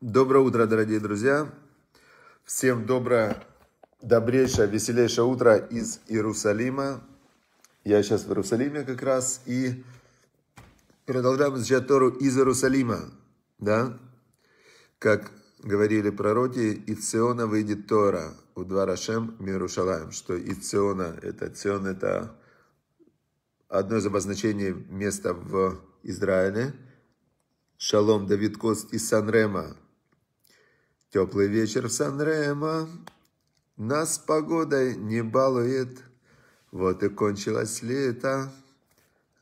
Доброе утро, дорогие друзья. Всем доброе, добрейшее, веселейшее утро из Иерусалима. Я сейчас в Иерусалиме как раз и продолжаем изучать Тору из Иерусалима. Да? Как говорили пророки, из Циона выйдет Тора, у два Рашем Мирушалаем, что из Циона, это Цион, это одно из обозначений места в Израиле. Шалом, Давид Кост из Санрема, Теплый вечер в Сан-Ремо нас погодой не балует. Вот и кончилось лето.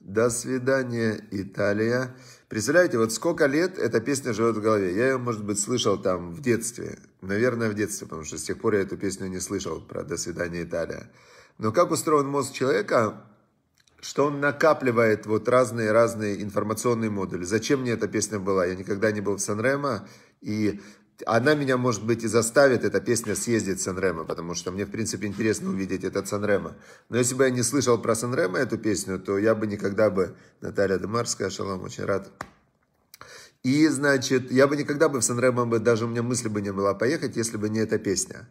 До свидания, Италия. Представляете, вот сколько лет эта песня живет в голове. Я ее, может быть, слышал там в детстве. Наверное, в детстве, потому что с тех пор я эту песню не слышал про «До свидания, Италия». Но как устроен мозг человека, что он накапливает вот разные-разные информационные модули. Зачем мне эта песня была? Я никогда не был в Сан-Ремо, и она меня, может быть, и заставит, эта песня, съездить в Сан-Ремо, потому что мне, в принципе, интересно увидеть этот Сан-Ремо. Но если бы я не слышал про Сан-Ремо эту песню, то я бы никогда бы... Наталья Демарская, шалом, очень рад. И, значит, я бы никогда бы в Сан-Ремо, бы, даже у меня мысли бы не было поехать, если бы не эта песня.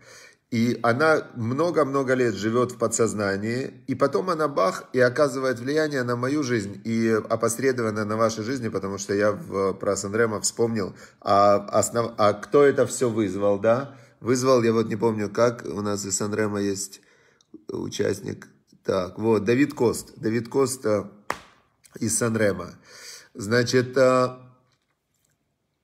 И она много-много лет живет в подсознании, и потом она бах, и оказывает влияние на мою жизнь, и опосредованно на вашей жизни, потому что я в, про Санрема вспомнил, а, основ, а кто это все вызвал, да? Вызвал, я вот не помню как, у нас из Санрема есть участник, так, вот, Давид Кост, Давид Кост э, из Санрема. Значит, э,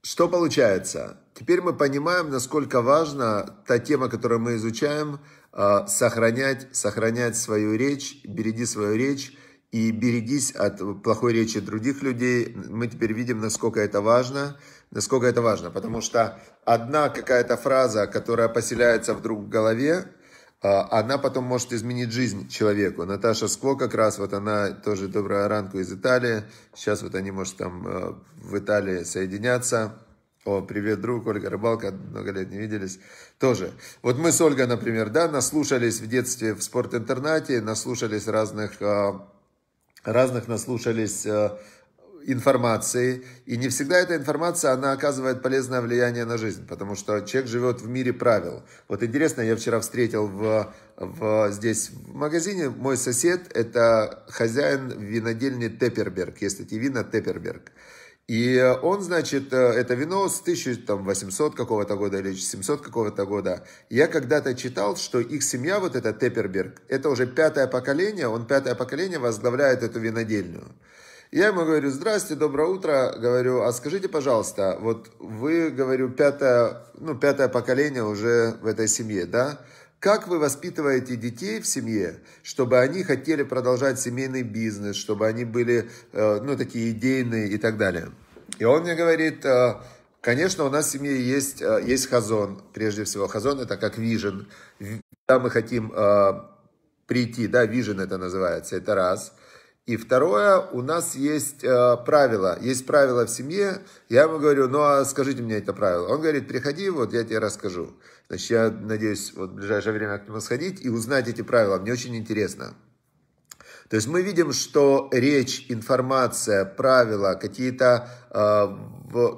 что получается? Теперь мы понимаем, насколько важна та тема, которую мы изучаем, а, сохранять, сохранять свою речь, береги свою речь и берегись от плохой речи других людей. Мы теперь видим, насколько это важно, насколько это важно, потому что одна какая-то фраза, которая поселяется вдруг в голове, а, она потом может изменить жизнь человеку. Наташа Скло как раз, вот она тоже добрая ранку из Италии. Сейчас вот они, может, там а, в Италии соединятся. О, привет, друг, Ольга Рыбалка, много лет не виделись. Тоже. Вот мы с Ольгой, например, да, наслушались в детстве в спортинтернате, наслушались разных, а, разных наслушались а, информации. И не всегда эта информация, она оказывает полезное влияние на жизнь, потому что человек живет в мире правил. Вот интересно, я вчера встретил в, в, здесь в магазине мой сосед, это хозяин винодельни Тепперберг, есть эти вина Тепперберг. И он, значит, э, это вино с 1800 какого-то года или 700 какого-то года. Я когда-то читал, что их семья, вот эта Тепперберг, это уже пятое поколение, он пятое поколение возглавляет эту винодельню. Я ему говорю, здрасте, доброе утро, говорю, а скажите, пожалуйста, вот вы, говорю, пятое, ну, пятое поколение уже в этой семье, да? Как вы воспитываете детей в семье, чтобы они хотели продолжать семейный бизнес, чтобы они были, э, ну, такие идейные и так далее? И он мне говорит, э, конечно, у нас в семье есть, э, есть хазон, прежде всего. Хазон это как вижен. Когда мы хотим прийти, да, вижен это называется, это раз – и второе, у нас есть э, правило. Есть правило в семье. Я ему говорю, ну а скажите мне это правило. Он говорит, приходи, вот я тебе расскажу. Значит, я надеюсь вот в ближайшее время к нему сходить и узнать эти правила. Мне очень интересно. То есть мы видим, что речь, информация, правила, какие-то э,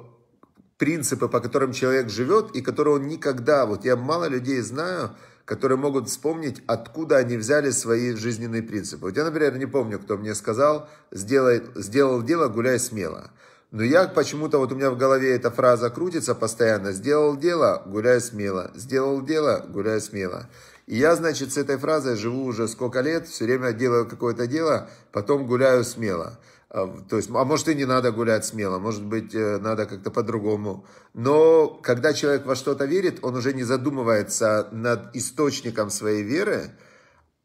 принципы, по которым человек живет, и которые он никогда, вот я мало людей знаю, которые могут вспомнить, откуда они взяли свои жизненные принципы. Вот я, например, не помню, кто мне сказал, сделай, сделал дело, гуляй смело. Но я почему-то, вот у меня в голове эта фраза крутится постоянно. Сделал дело, гуляй смело. Сделал дело, гуляй смело. И я, значит, с этой фразой живу уже сколько лет, все время делаю какое-то дело, потом гуляю смело. А, то есть, а может и не надо гулять смело, может быть, э, надо как-то по-другому. Но когда человек во что-то верит, он уже не задумывается над источником своей веры,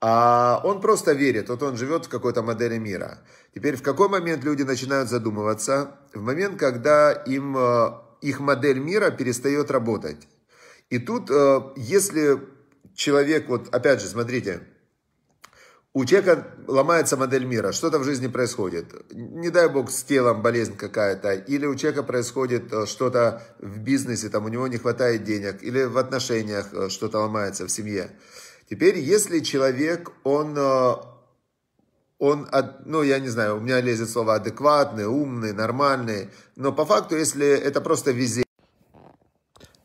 а он просто верит, вот он живет в какой-то модели мира. Теперь в какой момент люди начинают задумываться? В момент, когда им э, их модель мира перестает работать. И тут, э, если человек, вот опять же, смотрите, у человека ломается модель мира, что-то в жизни происходит. Не дай бог с телом болезнь какая-то, или у человека происходит э, что-то в бизнесе, там у него не хватает денег, или в отношениях э, что-то ломается в семье. Теперь, если человек, он, э, он, ну, я не знаю, у меня лезет слово адекватный, умный, нормальный, но по факту, если это просто везение,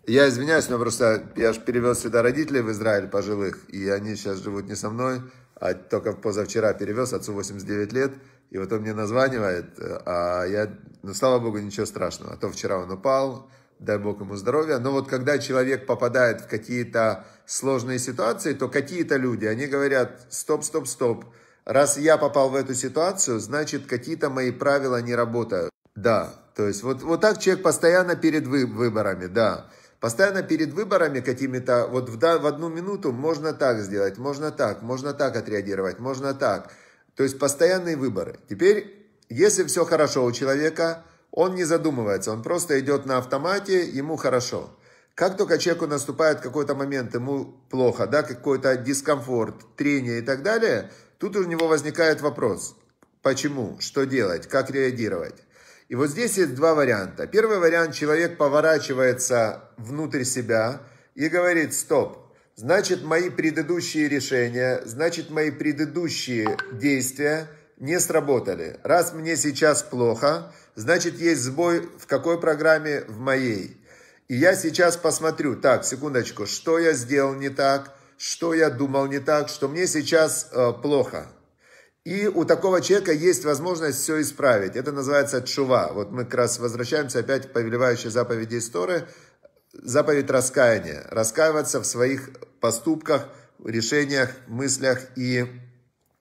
Я извиняюсь, но просто я же перевез сюда родителей в Израиль пожилых, и они сейчас живут не со мной, а только позавчера перевез, отцу 89 лет, и вот он мне названивает, а я, ну, слава богу, ничего страшного, а то вчера он упал, дай бог ему здоровья, но вот когда человек попадает в какие-то сложные ситуации, то какие-то люди, они говорят, стоп, стоп, стоп, раз я попал в эту ситуацию, значит, какие-то мои правила не работают. Да, то есть вот, вот так человек постоянно перед выборами, да. Постоянно перед выборами какими-то, вот в, в одну минуту можно так сделать, можно так, можно так отреагировать, можно так. То есть постоянные выборы. Теперь, если все хорошо у человека, он не задумывается, он просто идет на автомате, ему хорошо. Как только человеку наступает какой-то момент, ему плохо, да, какой-то дискомфорт, трение и так далее, тут у него возникает вопрос, почему, что делать, как реагировать. И вот здесь есть два варианта. Первый вариант, человек поворачивается внутрь себя и говорит, стоп, значит мои предыдущие решения, значит мои предыдущие действия не сработали. Раз мне сейчас плохо, значит есть сбой в какой программе? В моей. И я сейчас посмотрю, так, секундочку, что я сделал не так, что я думал не так, что мне сейчас э, плохо. И у такого человека есть возможность все исправить. Это называется чува. Вот мы как раз возвращаемся опять к повелевающей заповеди истории. Заповедь раскаяния. Раскаиваться в своих поступках, решениях, мыслях и,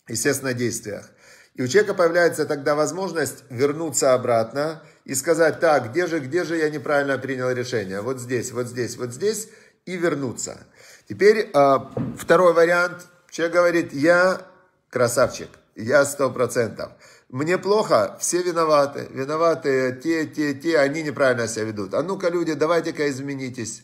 естественно, действиях. И у человека появляется тогда возможность вернуться обратно и сказать, так, где же, где же я неправильно принял решение? Вот здесь, вот здесь, вот здесь, и вернуться. Теперь э, второй вариант. Человек говорит, я красавчик. Я сто процентов. Мне плохо, все виноваты. Виноваты те, те, те, они неправильно себя ведут. А ну-ка, люди, давайте-ка изменитесь.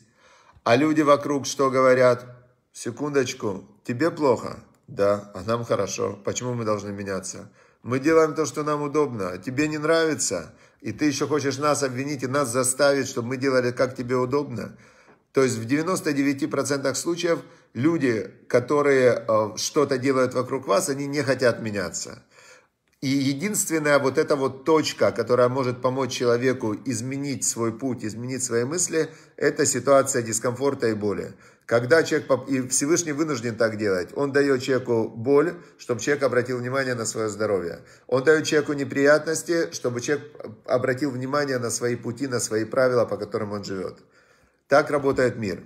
А люди вокруг что говорят? Секундочку, тебе плохо? Да, а нам хорошо. Почему мы должны меняться? Мы делаем то, что нам удобно. Тебе не нравится, и ты еще хочешь нас обвинить и нас заставить, чтобы мы делали, как тебе удобно. То есть в 99% случаев люди, которые э, что-то делают вокруг вас, они не хотят меняться. И единственная вот эта вот точка, которая может помочь человеку изменить свой путь, изменить свои мысли, это ситуация дискомфорта и боли. Когда человек, и Всевышний вынужден так делать, он дает человеку боль, чтобы человек обратил внимание на свое здоровье. Он дает человеку неприятности, чтобы человек обратил внимание на свои пути, на свои правила, по которым он живет. Так работает мир.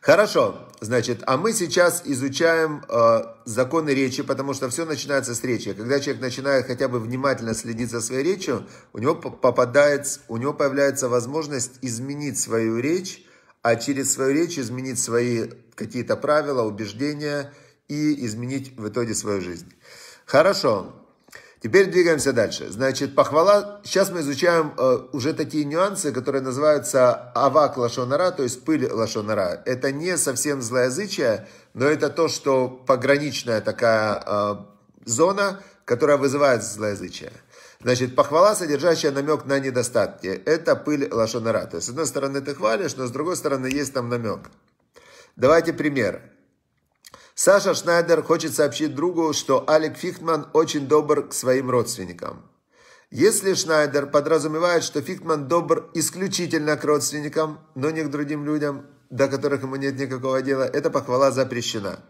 Хорошо, значит, а мы сейчас изучаем э, законы речи, потому что все начинается с речи. Когда человек начинает хотя бы внимательно следить за своей речью, у него попадает, у него появляется возможность изменить свою речь, а через свою речь изменить свои какие-то правила, убеждения и изменить в итоге свою жизнь. Хорошо, Теперь двигаемся дальше. Значит, похвала, сейчас мы изучаем э, уже такие нюансы, которые называются авак лашонара, то есть пыль лашонара. Это не совсем злоязычие, но это то, что пограничная такая э, зона, которая вызывает злоязычие. Значит, похвала, содержащая намек на недостатки, это пыль лашонара. То есть, с одной стороны ты хвалишь, но с другой стороны есть там намек. Давайте пример. Саша Шнайдер хочет сообщить другу, что Алек Фихтман очень добр к своим родственникам. Если Шнайдер подразумевает, что Фихтман добр исключительно к родственникам, но не к другим людям, до которых ему нет никакого дела, эта похвала запрещена.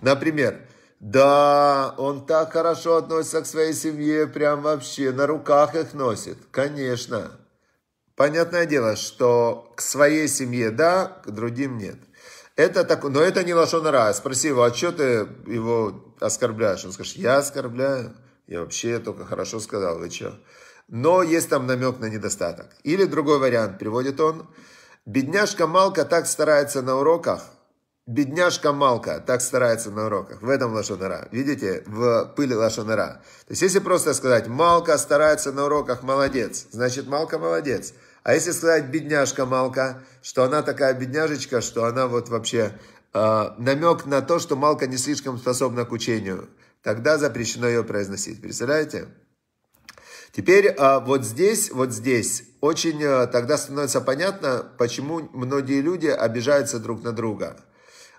Например, да, он так хорошо относится к своей семье, прям вообще на руках их носит. Конечно. Понятное дело, что к своей семье да, к другим нет. Это так, но это не лошонара. Спроси его, а что ты его оскорбляешь? Он скажет, я оскорбляю. Я вообще только хорошо сказал, вы что? Но есть там намек на недостаток. Или другой вариант, приводит он. Бедняжка Малка так старается на уроках. Бедняжка Малка так старается на уроках. В этом лошонара. Видите, в пыли лошонара. То есть, если просто сказать, Малка старается на уроках, молодец. Значит, Малка молодец. А если сказать бедняжка Малка, что она такая бедняжечка, что она вот вообще э, намек на то, что Малка не слишком способна к учению, тогда запрещено ее произносить. Представляете? Теперь э, вот здесь, вот здесь очень э, тогда становится понятно, почему многие люди обижаются друг на друга.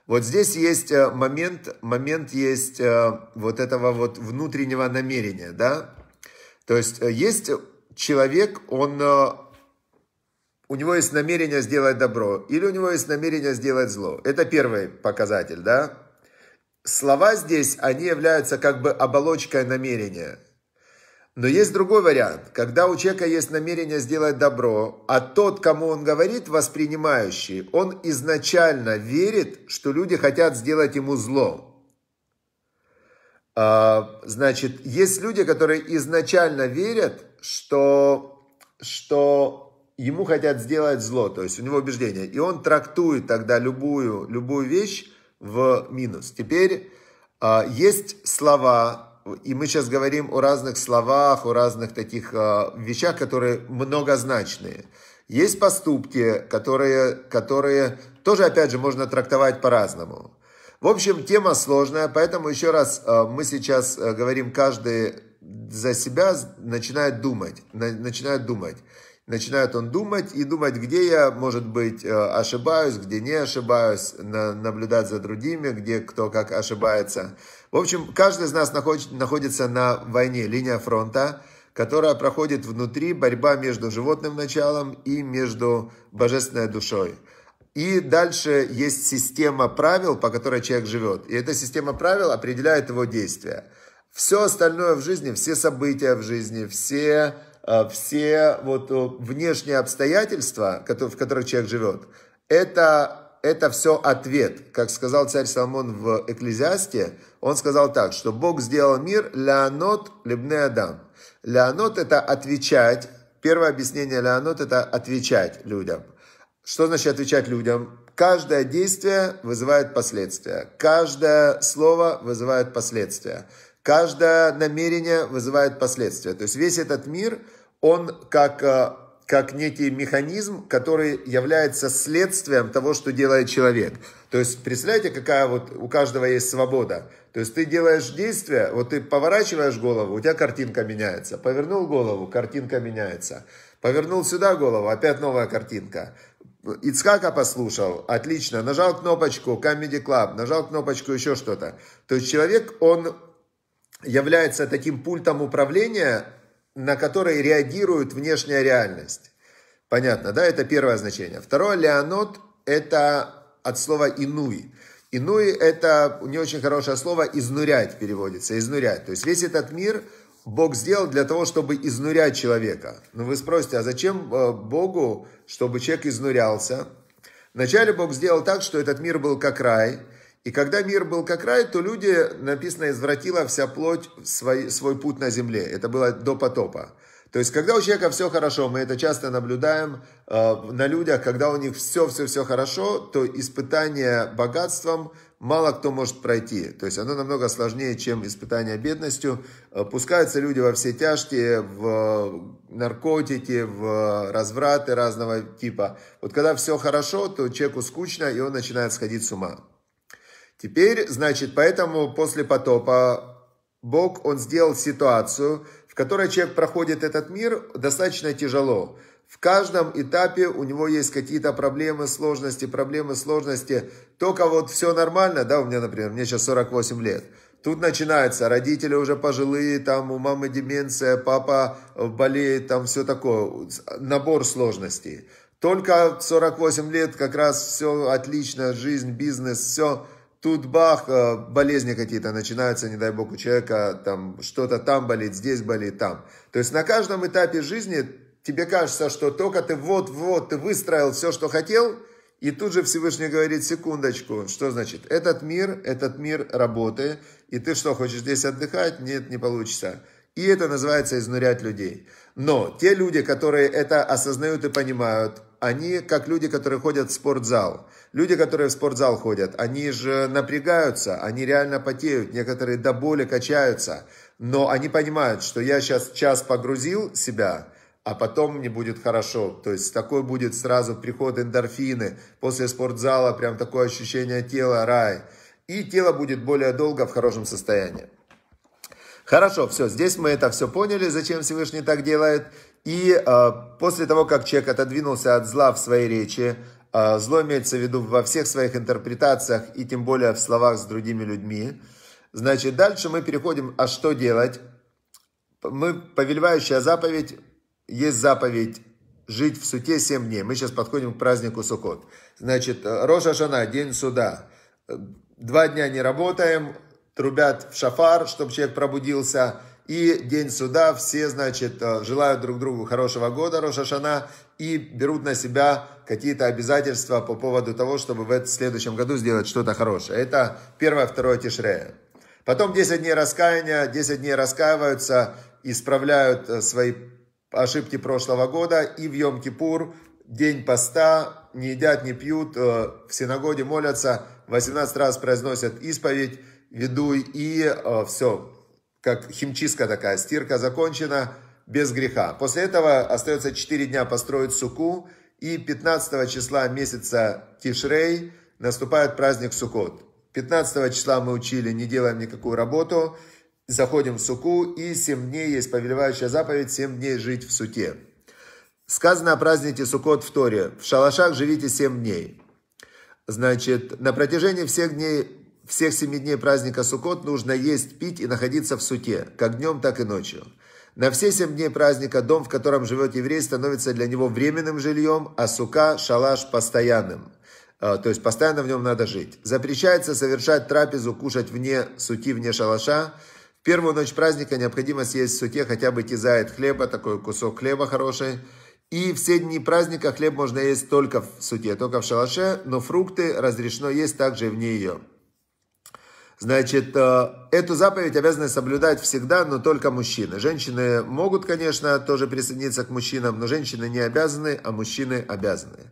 Вот здесь есть момент, момент есть вот этого вот внутреннего намерения, да? То есть есть человек, он у него есть намерение сделать добро, или у него есть намерение сделать зло. Это первый показатель, да? Слова здесь, они являются как бы оболочкой намерения. Но есть другой вариант, когда у человека есть намерение сделать добро, а тот, кому он говорит, воспринимающий, он изначально верит, что люди хотят сделать ему зло. А, значит, есть люди, которые изначально верят, что, что ему хотят сделать зло, то есть у него убеждение. И он трактует тогда любую, любую вещь в минус. Теперь а, есть слова, и мы сейчас говорим о разных словах, о разных таких а, вещах, которые многозначные. Есть поступки, которые, которые тоже, опять же, можно трактовать по-разному. В общем, тема сложная, поэтому еще раз а, мы сейчас говорим, каждый за себя начинает думать, начинает думать начинает он думать и думать, где я, может быть, э, ошибаюсь, где не ошибаюсь, наблюдать за другими, где кто как ошибается. В общем, каждый из нас находится на войне, линия фронта, которая проходит внутри борьба между животным началом и между божественной душой. И дальше есть система правил, по которой человек живет. И эта система правил определяет его действия. Все остальное в жизни, все события в жизни, все все вот э, внешние обстоятельства, в которых человек живет, это, это все ответ. Как сказал царь Соломон в Экклезиасте, он сказал так, что Бог сделал мир леонот лебне адам. Леонот это отвечать. Первое объяснение леонот это отвечать людям. Что значит отвечать людям? Каждое действие вызывает последствия. Каждое слово вызывает последствия. Каждое намерение вызывает последствия. То есть весь этот мир, он как, э, как некий механизм, который является следствием того, что делает человек. То есть представляете, какая вот у каждого есть свобода. То есть ты делаешь действие, вот ты поворачиваешь голову, у тебя картинка меняется. Повернул голову, картинка меняется. Повернул сюда голову, опять новая картинка. Ицхака послушал, отлично, нажал кнопочку Comedy Club, нажал кнопочку еще что-то. То есть человек, он является таким пультом управления, на который реагирует внешняя реальность. Понятно, да? Это первое значение. Второе, леонот, это от слова инуи. Инуи – это не очень хорошее слово «изнурять» переводится, «изнурять». То есть весь этот мир Бог сделал для того, чтобы изнурять человека. Но вы спросите, а зачем э, Богу, чтобы человек изнурялся? Вначале Бог сделал так, что этот мир был как рай – и когда мир был как рай, то люди, написано, извратила вся плоть свой, свой путь на земле. Это было до потопа. То есть, когда у человека все хорошо, мы это часто наблюдаем э, на людях, когда у них все-все-все хорошо, то испытание богатством мало кто может пройти. То есть, оно намного сложнее, чем испытание бедностью. Э, пускаются люди во все тяжкие, в наркотики, в развраты разного типа. Вот когда все хорошо, то человеку скучно, и он начинает сходить с ума. Теперь, значит, поэтому после потопа Бог, Он сделал ситуацию, в которой человек проходит этот мир достаточно тяжело. В каждом этапе у него есть какие-то проблемы, сложности, проблемы, сложности. Только вот все нормально, да, у меня, например, мне сейчас 48 лет. Тут начинается, родители уже пожилые, там у мамы деменция, папа болеет, там все такое, набор сложностей. Только 48 лет как раз все отлично, жизнь, бизнес, все Тут бах, э, болезни какие-то начинаются, не дай бог, у человека там что-то там болит, здесь болит, там. То есть на каждом этапе жизни тебе кажется, что только ты вот-вот, ты выстроил все, что хотел, и тут же Всевышний говорит, секундочку, что значит? Этот мир, этот мир работы, и ты что, хочешь здесь отдыхать? Нет, не получится. И это называется изнурять людей. Но те люди, которые это осознают и понимают, они как люди, которые ходят в спортзал. Люди, которые в спортзал ходят, они же напрягаются, они реально потеют, некоторые до боли качаются. Но они понимают, что я сейчас час погрузил себя, а потом мне будет хорошо. То есть такой будет сразу приход эндорфины. После спортзала прям такое ощущение тела, рай. И тело будет более долго в хорошем состоянии. Хорошо, все, здесь мы это все поняли, зачем Всевышний так делает. И э, после того, как человек отодвинулся от зла в своей речи, а, зло имеется в виду во всех своих интерпретациях и тем более в словах с другими людьми. Значит, дальше мы переходим, а что делать? Мы, повелевающая заповедь, есть заповедь жить в суте 7 дней. Мы сейчас подходим к празднику Суккот. Значит, Роша Шана, день суда. Два дня не работаем, трубят в шафар, чтобы человек пробудился. И день суда, все, значит, желают друг другу хорошего года, Рошашана, и берут на себя какие-то обязательства по поводу того, чтобы в следующем году сделать что-то хорошее. Это первое, второе тишрея. Потом 10 дней раскаяния, 10 дней раскаиваются, исправляют э, свои ошибки прошлого года. И в Йом-Кипур, день поста, не едят, не пьют, э, в синагоге молятся, 18 раз произносят исповедь, ведуй, и э, все, как химчистка такая, стирка закончена, без греха. После этого остается 4 дня построить суку, и 15 числа месяца Тишрей наступает праздник Сукот. 15 числа мы учили, не делаем никакую работу, заходим в суку, и 7 дней есть повелевающая заповедь, 7 дней жить в суте. Сказано о празднике Сукот в Торе. В шалашах живите 7 дней. Значит, на протяжении всех дней, всех семи дней праздника Сукот нужно есть, пить и находиться в суте, как днем, так и ночью. На все семь дней праздника дом, в котором живет еврей, становится для него временным жильем, а сука, шалаш постоянным. А, то есть постоянно в нем надо жить. Запрещается совершать трапезу, кушать вне сути, вне шалаша. В первую ночь праздника необходимо съесть в суте хотя бы тизает хлеба, такой кусок хлеба хороший. И все дни праздника хлеб можно есть только в суте, только в шалаше, но фрукты разрешено есть также вне ее. Значит, э, эту заповедь обязаны соблюдать всегда, но только мужчины. Женщины могут, конечно, тоже присоединиться к мужчинам, но женщины не обязаны, а мужчины обязаны.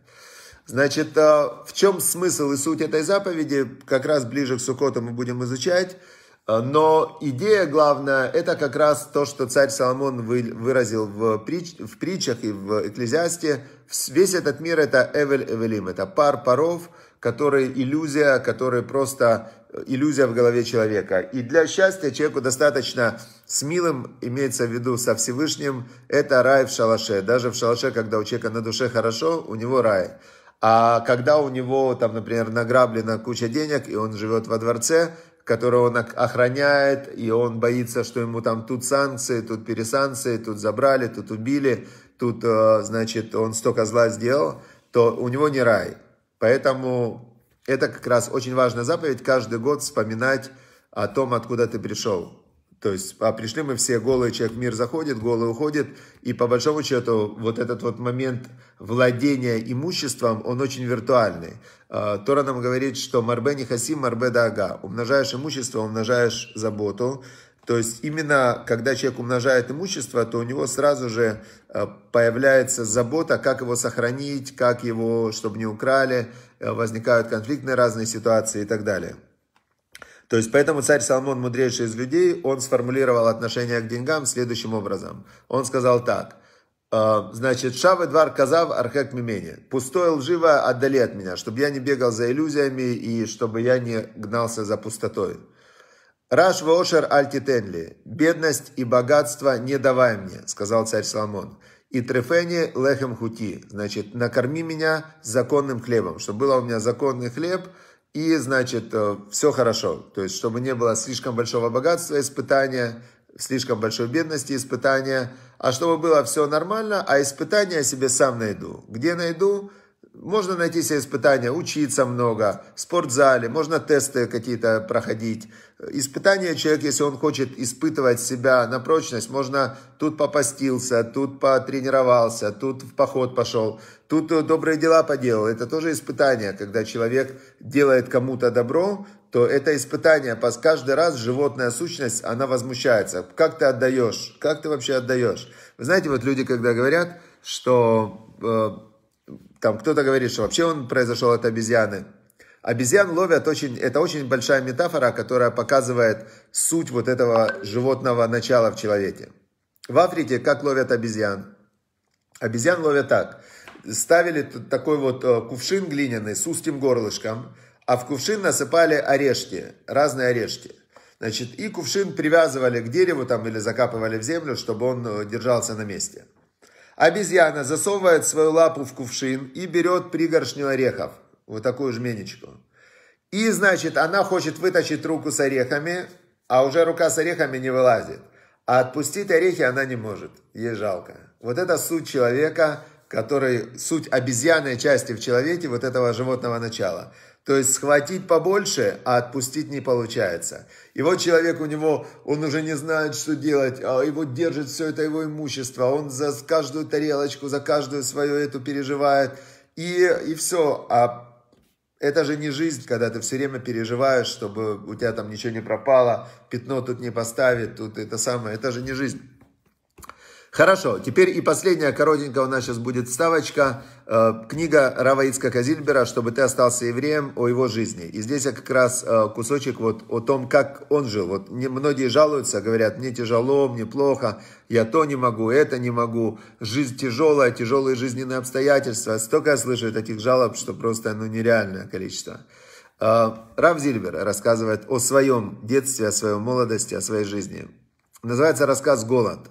Значит, э, в чем смысл и суть этой заповеди, как раз ближе к Сукоту мы будем изучать. Э, но идея главная, это как раз то, что царь Соломон выразил в, притч, в притчах и в Экклезиасте. Весь этот мир это Эвель Эвелим, это пар паров, который иллюзия, который просто иллюзия в голове человека. И для счастья человеку достаточно с милым, имеется в виду со Всевышним, это рай в шалаше. Даже в шалаше, когда у человека на душе хорошо, у него рай. А когда у него, там, например, награблена куча денег, и он живет во дворце, который он охраняет, и он боится, что ему там тут санкции, тут пересанкции, тут забрали, тут убили, тут, э, значит, он столько зла сделал, то у него не рай. Поэтому это как раз очень важная заповедь, каждый год вспоминать о том, откуда ты пришел. То есть, а пришли мы все голые, человек в мир заходит, голый уходит, и по большому счету вот этот вот момент владения имуществом, он очень виртуальный. А, Тора нам говорит, что марбе не хасим, марбе дага. Умножаешь имущество, умножаешь заботу. То есть именно когда человек умножает имущество, то у него сразу же а, появляется забота, как его сохранить, как его, чтобы не украли, возникают конфликтные разные ситуации и так далее. То есть, поэтому царь Соломон, мудрейший из людей, он сформулировал отношение к деньгам следующим образом. Он сказал так, «А, значит, Шавы двор казав архек мимени. Пустое лживо отдали от меня, чтобы я не бегал за иллюзиями и чтобы я не гнался за пустотой. Раш воошер альтитенли. Бедность и богатство не давай мне, сказал царь Соломон. И трефени лехем хути. Значит, накорми меня законным хлебом, чтобы было у меня законный хлеб – и, значит, э, все хорошо. То есть, чтобы не было слишком большого богатства, испытания, слишком большой бедности, испытания, а чтобы было все нормально, а испытания я себе сам найду. Где найду? Можно найти себе испытания, учиться много, в спортзале, можно тесты какие-то проходить. Испытания человек, если он хочет испытывать себя на прочность, можно тут попастился, тут потренировался, тут в поход пошел, тут добрые дела поделал. Это тоже испытание, когда человек делает кому-то добро, то это испытание. Каждый раз животная сущность, она возмущается. Как ты отдаешь? Как ты вообще отдаешь? Вы знаете, вот люди, когда говорят, что э, там кто-то говорит, что вообще он произошел от обезьяны. Обезьян ловят очень, это очень большая метафора, которая показывает суть вот этого животного начала в человеке. В Африке как ловят обезьян? Обезьян ловят так. Ставили такой вот э, кувшин глиняный с узким горлышком, а в кувшин насыпали орешки, разные орешки. Значит, и кувшин привязывали к дереву там или закапывали в землю, чтобы он э, держался на месте. Обезьяна засовывает свою лапу в кувшин и берет пригоршню орехов. Вот такую жменечку. И, значит, она хочет вытащить руку с орехами, а уже рука с орехами не вылазит. А отпустить орехи она не может. Ей жалко. Вот это суть человека, который суть обезьянной части в человеке, вот этого животного начала. То есть схватить побольше, а отпустить не получается. И вот человек у него, он уже не знает, что делать, а его держит все это его имущество, он за каждую тарелочку, за каждую свою эту переживает, и, и все. А это же не жизнь, когда ты все время переживаешь, чтобы у тебя там ничего не пропало, пятно тут не поставить, тут это самое. Это же не жизнь. Хорошо, теперь и последняя коротенькая у нас сейчас будет ставочка. Э, книга Рава Ицка Зильбера «Чтобы ты остался евреем» о его жизни. И здесь я как раз э, кусочек вот о том, как он жил. Вот многие жалуются, говорят, мне тяжело, мне плохо, я то не могу, это не могу, жизнь тяжелая, тяжелые жизненные обстоятельства. Столько я слышу таких жалоб, что просто ну, нереальное количество. Э, Рав Зильбер рассказывает о своем детстве, о своей молодости, о своей жизни. Называется рассказ «Голод».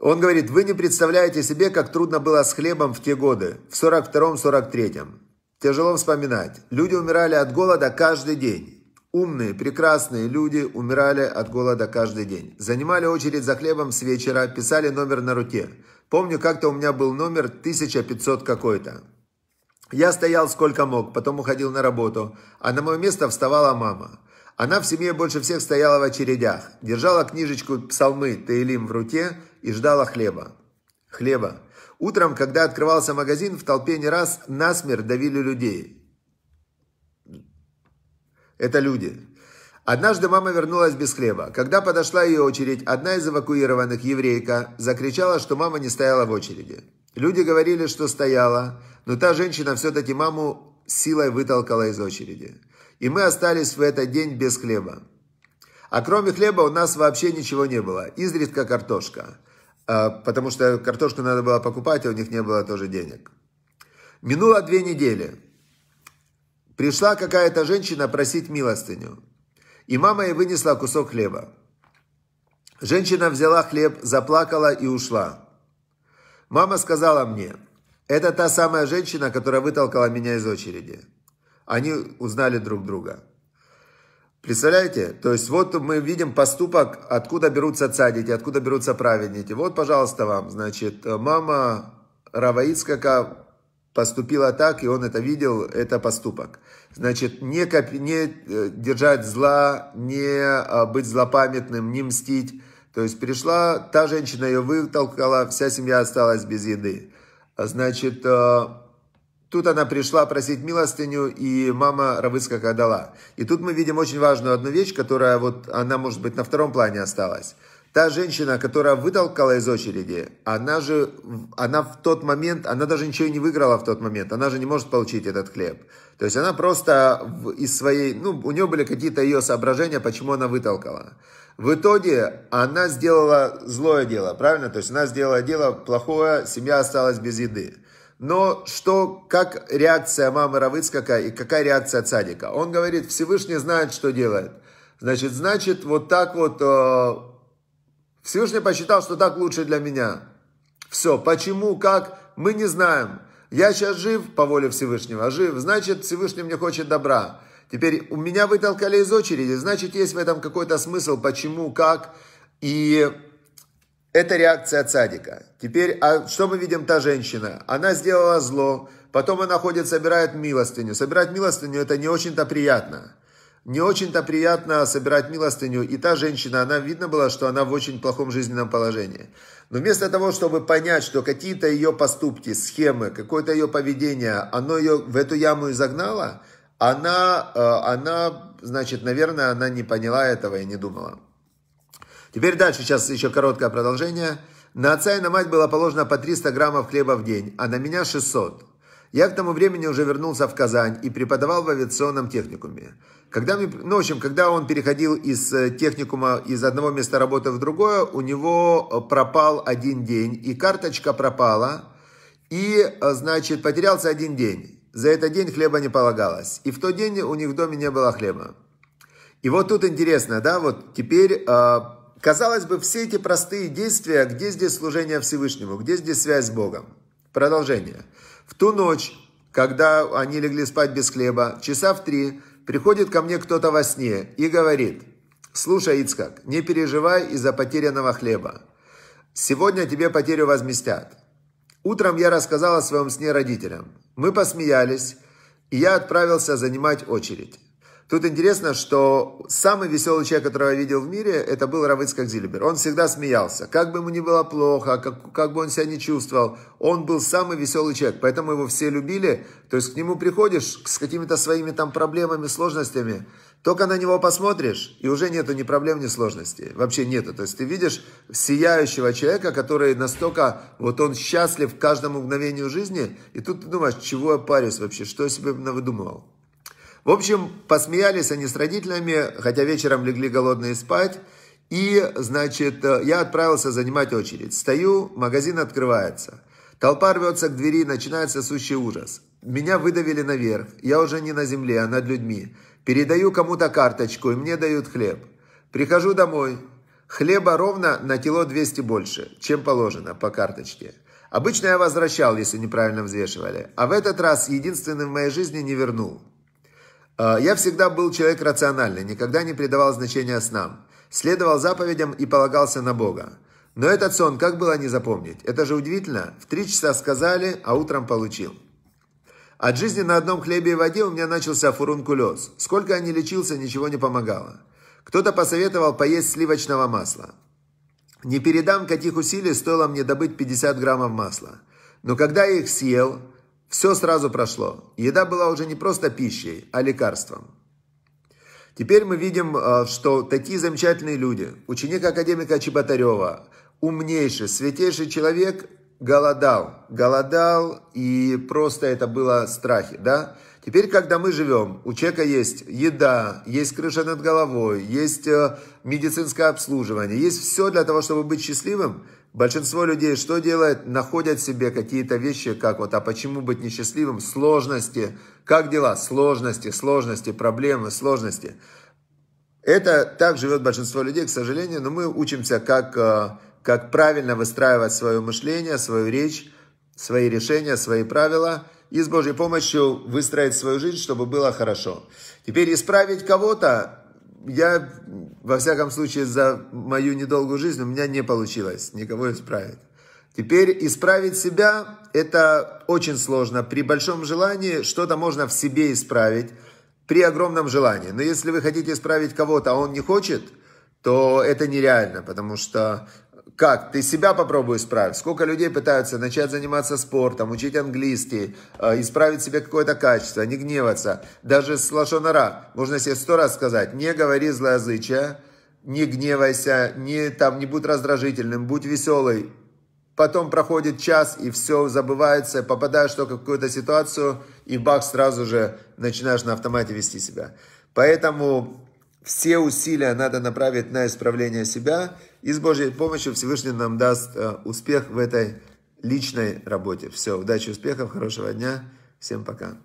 Он говорит, вы не представляете себе, как трудно было с хлебом в те годы, в 42-43. Тяжело вспоминать. Люди умирали от голода каждый день. Умные, прекрасные люди умирали от голода каждый день. Занимали очередь за хлебом с вечера, писали номер на руке. Помню, как-то у меня был номер 1500 какой-то. Я стоял сколько мог, потом уходил на работу, а на мое место вставала мама. Она в семье больше всех стояла в очередях, держала книжечку псалмы Таилим в руке и ждала хлеба. Хлеба. Утром, когда открывался магазин, в толпе не раз насмерть давили людей. Это люди. Однажды мама вернулась без хлеба. Когда подошла ее очередь, одна из эвакуированных, еврейка, закричала, что мама не стояла в очереди. Люди говорили, что стояла, но та женщина все-таки маму силой вытолкала из очереди. И мы остались в этот день без хлеба. А кроме хлеба у нас вообще ничего не было. Изредка картошка. А, потому что картошку надо было покупать, а у них не было тоже денег. Минуло две недели. Пришла какая-то женщина просить милостыню. И мама ей вынесла кусок хлеба. Женщина взяла хлеб, заплакала и ушла. Мама сказала мне, это та самая женщина, которая вытолкала меня из очереди они узнали друг друга. Представляете? То есть вот мы видим поступок, откуда берутся цадики, откуда берутся праведники. Вот, пожалуйста, вам, значит, мама Раваицкака поступила так, и он это видел, это поступок. Значит, не, коп... не э, держать зла, не а, быть злопамятным, не мстить. То есть пришла, та женщина ее вытолкала, вся семья осталась без еды. Значит, э, Тут она пришла просить милостыню, и мама Равыцкака дала. И тут мы видим очень важную одну вещь, которая вот, она может быть на втором плане осталась. Та женщина, которая вытолкала из очереди, она же, она в тот момент, она даже ничего не выиграла в тот момент, она же не может получить этот хлеб. То есть она просто из своей, ну, у нее были какие-то ее соображения, почему она вытолкала. В итоге она сделала злое дело, правильно? То есть она сделала дело плохое, семья осталась без еды. Но что, как реакция мамы Равыцкака и какая реакция цадика? Он говорит, Всевышний знает, что делает. Значит, значит, вот так вот э, Всевышний посчитал, что так лучше для меня. Все, почему, как, мы не знаем. Я сейчас жив по воле Всевышнего, жив, значит, Всевышний мне хочет добра. Теперь у меня вытолкали из очереди, значит, есть в этом какой-то смысл, почему, как. И это реакция цадика. Теперь, а что мы видим та женщина? Она сделала зло, потом она ходит, собирает милостыню. Собирать милостыню это не очень-то приятно. Не очень-то приятно собирать милостыню. И та женщина, она видно было, что она в очень плохом жизненном положении. Но вместо того, чтобы понять, что какие-то ее поступки, схемы, какое-то ее поведение, оно ее в эту яму и загнало, она, э, она, значит, наверное, она не поняла этого и не думала. Теперь дальше, сейчас еще короткое продолжение. На отца и на мать было положено по 300 граммов хлеба в день, а на меня 600. Я к тому времени уже вернулся в Казань и преподавал в авиационном техникуме. Когда, ну, в общем, когда он переходил из э, техникума, из одного места работы в другое, у него э, пропал один день, и карточка пропала, и, э, значит, потерялся один день. За этот день хлеба не полагалось. И в тот день у них в доме не было хлеба. И вот тут интересно, да, вот теперь Казалось бы, все эти простые действия, где здесь служение Всевышнему, где здесь связь с Богом? Продолжение. В ту ночь, когда они легли спать без хлеба, часа в три, приходит ко мне кто-то во сне и говорит, слушай, Ицкак, не переживай из-за потерянного хлеба. Сегодня тебе потерю возместят. Утром я рассказал о своем сне родителям. Мы посмеялись, и я отправился занимать очередь. Тут интересно, что самый веселый человек, которого я видел в мире, это был Равыцкак Зильбер. Он всегда смеялся. Как бы ему ни было плохо, как, как бы он себя не чувствовал, он был самый веселый человек. Поэтому его все любили. То есть к нему приходишь с какими-то своими там проблемами, сложностями, только на него посмотришь, и уже нету ни проблем, ни сложностей. Вообще нету. То есть ты видишь сияющего человека, который настолько, вот он счастлив каждому мгновению жизни, и тут ты думаешь, чего я парюсь вообще, что я себе навыдумывал. В общем, посмеялись они с родителями, хотя вечером легли голодные спать. И, значит, я отправился занимать очередь. Стою, магазин открывается. Толпа рвется к двери, начинается сущий ужас. Меня выдавили наверх. Я уже не на земле, а над людьми. Передаю кому-то карточку, и мне дают хлеб. Прихожу домой. Хлеба ровно на кило 200 больше, чем положено по карточке. Обычно я возвращал, если неправильно взвешивали. А в этот раз единственный в моей жизни не вернул. А, я всегда был человек рациональный, никогда не придавал значения снам. Следовал заповедям и полагался на Бога. Но этот сон, как было не запомнить? Это же удивительно. В три часа сказали, а утром получил. От жизни на одном хлебе и воде у меня начался фурункулез. Сколько я не лечился, ничего не помогало. Кто-то посоветовал поесть сливочного масла. Не передам, каких усилий стоило мне добыть 50 граммов масла. Но когда я их съел, все сразу прошло. Еда была уже не просто пищей, а лекарством. Теперь мы видим, э, что такие замечательные люди, ученик академика Чеботарева, умнейший, святейший человек, голодал. Голодал, и просто это было страхи, да? Теперь, когда мы живем, у человека есть еда, есть крыша над головой, есть э, медицинское обслуживание, есть все для того, чтобы быть счастливым – Большинство людей что делает? Находят себе какие-то вещи, как вот, а почему быть несчастливым? Сложности. Как дела? Сложности, сложности, проблемы, сложности. Это так живет большинство людей, к сожалению, но мы учимся, как, э, как правильно выстраивать свое мышление, свою речь, свои решения, свои правила и с Божьей помощью выстроить свою жизнь, чтобы было хорошо. Теперь исправить кого-то я, во всяком случае, за мою недолгую жизнь у меня не получилось никого исправить. Теперь исправить себя – это очень сложно. При большом желании что-то можно в себе исправить, при огромном желании. Но если вы хотите исправить кого-то, а он не хочет, то это нереально, потому что как? Ты себя попробуй исправить. Сколько людей пытаются начать заниматься спортом, учить английский, э, исправить себе какое-то качество, не гневаться. Даже с лошонара можно себе сто раз сказать, не говори злоязычия, не гневайся, не, там, не будь раздражительным, будь веселый. Потом проходит час, и все забывается, попадаешь только в какую-то ситуацию, и бах, сразу же начинаешь на автомате вести себя. Поэтому все усилия надо направить на исправление себя, и с Божьей помощью Всевышний нам даст э, успех в этой личной работе. Все, удачи, успехов, хорошего дня, всем пока.